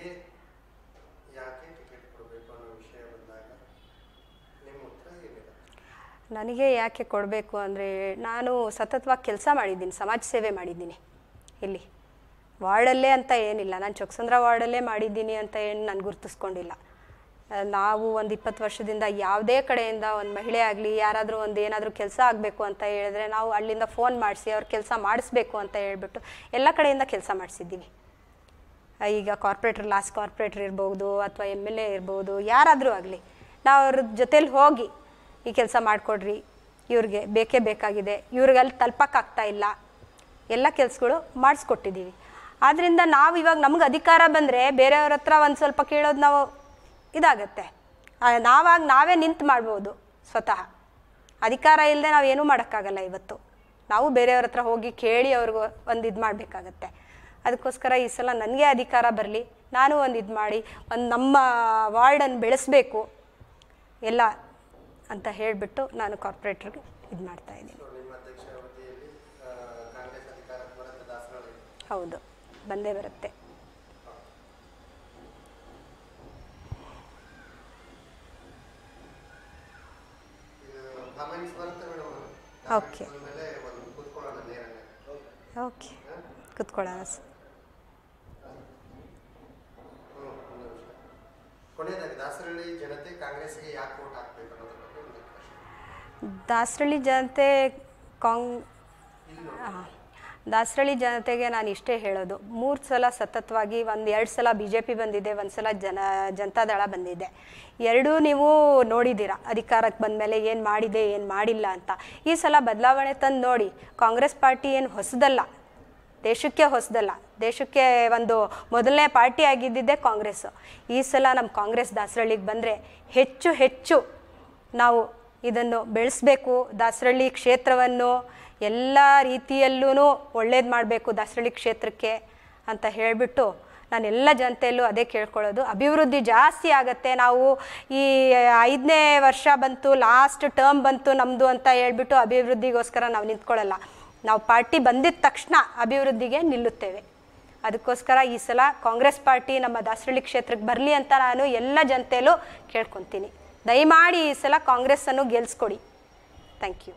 ನನಗೆ ಯಾಕೆ ಟಿಕೆಟ್ ಕೊಡಬೇಕು ವಿಷಯ ಬಂದಾಗ ನಿಮ್ಮ ಉತ್ತರ ನನಗೆ ಯಾಕೆ ಕೊಡಬೇಕು ಅಂದರೆ ನಾನು ಸತತವಾಗಿ ಕೆಲಸ ಮಾಡಿದ್ದೀನಿ, ಸಮಾಜ ಸೇವೆ ಮಾಡಿದ್ದೀನಿ ಇಲ್ಲಿ. ವಾರ್ಡಲ್ಲೇ ಅಂತ ಏನಿಲ್ಲ, ನಾನು ಚೊಕ್ಸಂದ್ರ ವಾರ್ಡಲ್ಲೇ ಮಾಡಿದ್ದೀನಿ ಅಂತ ಏನು ನಾನು ಗುರುತಿಸ್ಕೊಂಡಿಲ್ಲ. ನಾವು ಒಂದು ಇಪ್ಪತ್ತು ವರ್ಷದಿಂದ ಯಾವುದೇ ಕಡೆಯಿಂದ ಒಂದು ಮಹಿಳೆ ಆಗಲಿ, ಯಾರಾದರೂ ಒಂದು ಏನಾದರೂ ಕೆಲಸ ಆಗಬೇಕು ಅಂತ ಹೇಳಿದ್ರೆ ನಾವು ಅಲ್ಲಿಂದ ಫೋನ್ ಮಾಡಿಸಿ, ಅವ್ರ ಕೆಲಸ ಮಾಡಿಸ್ಬೇಕು ಅಂತ ಹೇಳ್ಬಿಟ್ಟು ಎಲ್ಲ ಕಡೆಯಿಂದ ಕೆಲಸ ಮಾಡಿಸಿದ್ದೀವಿ ಈಗ ಕಾರ್ಪೊರೇಟ್ರ್ ಲಾಸ್ಟ್ ಕಾರ್ಪೊರೇಟ್ರ್ ಇರ್ಬೋದು ಅಥವಾ ಎಂ ಎಲ್ ಎ ಇರ್ಬೋದು, ಯಾರಾದರೂ ಆಗಲಿ, ನಾವು ಅವ್ರ ಜೊತೇಲಿ ಹೋಗಿ ಈ ಕೆಲಸ ಮಾಡಿಕೊಡ್ರಿ, ಇವ್ರಿಗೆ ಬೇಕೇ ಬೇಕಾಗಿದೆ ಇವ್ರಿಗೆ ಅಲ್ಲಿ ತಲುಪಕ್ಕಾಗ್ತಾ ಇಲ್ಲ, ಎಲ್ಲ ಕೆಲಸಗಳು ಮಾಡಿಸ್ಕೊಟ್ಟಿದ್ದೀವಿ ಆದ್ದರಿಂದ ನಾವು ಇವಾಗ ನಮ್ಗೆ ಅಧಿಕಾರ ಬಂದರೆ ಬೇರೆಯವ್ರ ಹತ್ರ ಒಂದು ಸ್ವಲ್ಪ ಕೇಳೋದು ನಾವು ಇದಾಗತ್ತೆ. ನಾವಾಗ ನಾವೇ ನಿಂತು ಮಾಡ್ಬೋದು ಸ್ವತಃ. ಅಧಿಕಾರ ಇಲ್ಲದೆ ನಾವು ಏನೂ ಮಾಡೋಕ್ಕಾಗಲ್ಲ ಇವತ್ತು. ನಾವು ಬೇರೆಯವ್ರ ಹತ್ರ ಹೋಗಿ ಕೇಳಿ ಅವ್ರಿಗೂ ಒಂದು ಇದು ಮಾಡಬೇಕಾಗತ್ತೆ. ಅದಕ್ಕೋಸ್ಕರ ಈ ಸಲ ನನಗೆ ಅಧಿಕಾರ ಬರಲಿ ನಾನು ಒಂದು ಇದು ಮಾಡಿ ಒಂದು ನಮ್ಮ ವಾರ್ಡನ್ನು ಬೆಳೆಸಬೇಕು ಎಲ್ಲ ಅಂತ ಹೇಳಿಬಿಟ್ಟು ನಾನು ಕಾರ್ಪೊರೇಟ್ರಿಗೆ ಇದು ಮಾಡ್ತಾ ಇದ್ದೀನಿ. ಹೌದು ಬಂದೇ ಬರುತ್ತೆ. ಓಕೆ. ಓಕೆ. ಕುತ್ಕೊಳ್ಳೋಣ ಸರ್. ಕೊನೆಯದಾಗಿ ದಾಸರಳ್ಳಿ ಜನತೆ ಕಾಂಗ್ರೆಸ್ಗೆ ಯಾಕೆ ವೋಟ್ ಹಾಕ್ಬೇಕು ಅನ್ನೋದ್ರ ಬಗ್ಗೆ ಒಂದು ಪ್ರಶ್ನೆ. ದಾಸರಳ್ಳಿ ಜನತೆ ಕಾಂಗ್ ದಾಸರಳ್ಳಿ ಜನತೆಗೆ ನಾನು ಇಷ್ಟೇ ಹೇಳೋದು. ಮೂರು ಸಲ ಸತತವಾಗಿ ಒಂದು ಎರಡು ಸಲ ಬಿ ಜೆ ಪಿ ಬಂದಿದೆ ಒಂದು ಸಲ ಜನ ಜನತಾದಳ ಬಂದಿದೆ. ಎರಡೂ ನೀವು ನೋಡಿದ್ದೀರ? ಅಧಿಕಾರಕ್ಕೆ ಬಂದಮೇಲೆ ಏನು ಮಾಡಿದೆ ಏನು ಮಾಡಿಲ್ಲ ಅಂತ. ಈ ಸಲ ಬದಲಾವಣೆ ತಂದು ನೋಡಿ. ಕಾಂಗ್ರೆಸ್ ಪಾರ್ಟಿ ಏನು ಹೊಸದಲ್ಲ. ದೇಶಕ್ಕೆ ಹೊಸದಲ್ಲ, ದೇಶಕ್ಕೆ ಒಂದು ಮೊದಲನೇ ಪಾರ್ಟಿ ಆಗಿದ್ದಿದ್ದೇ ಕಾಂಗ್ರೆಸ್ಸು ಈ ಸಲ ನಮ್ಮ ಕಾಂಗ್ರೆಸ್ ದಾಸರಳ್ಳಿಗೆ ಬಂದರೆ ಹೆಚ್ಚು ಹೆಚ್ಚು ನಾವು ಇದನ್ನು ಬೆಳೆಸಬೇಕು, ದಾಸರಳ್ಳಿ ಕ್ಷೇತ್ರವನ್ನು ಎಲ್ಲ ರೀತಿಯಲ್ಲೂ ಒಳ್ಳೇದು ಮಾಡಬೇಕು ದಾಸರಳ್ಳಿ ಕ್ಷೇತ್ರಕ್ಕೆ ಅಂತ ಹೇಳಿಬಿಟ್ಟು ನಾನು ಎಲ್ಲ ಜನತೆಯಲ್ಲೂ ಅದೇ ಕೇಳ್ಕೊಳ್ಳೋದು. ಅಭಿವೃದ್ಧಿ ಜಾಸ್ತಿ ಆಗುತ್ತೆ ನಾವು ಈ ಐದನೇ ವರ್ಷ ಬಂತು, ಲಾಸ್ಟ್ ಟರ್ಮ್ ಬಂತು ನಮ್ಮದು ಅಂತ ಹೇಳ್ಬಿಟ್ಟು ಅಭಿವೃದ್ಧಿಗೋಸ್ಕರ ನಾವು ನಿಂತ್ಕೊಳ್ಳಲ್ಲ. ನಾವು ಪಾರ್ಟಿ ಬಂದಿದ ತಕ್ಷಣ ಅಭಿವೃದ್ಧಿಗೆ ನಿಲ್ಲುತ್ತೇವೆ. ಅದಕ್ಕೋಸ್ಕರ ಈ ಸಲ ಕಾಂಗ್ರೆಸ್ ಪಾರ್ಟಿ ನಮ್ಮ ದಾಸರಳ್ಳಿ ಕ್ಷೇತ್ರಕ್ಕೆ ಬರಲಿ ಅಂತ ನಾನು ಎಲ್ಲ ಜನತೆಯಲ್ಲೂ ಕೇಳ್ಕೊತೀನಿ. ದಯಮಾಡಿ ಈ ಸಲ ಕಾಂಗ್ರೆಸ್ಸನ್ನು ಗೆಲ್ಲಿಸ್ಕೊಡಿ ಥ್ಯಾಂಕ್ ಯು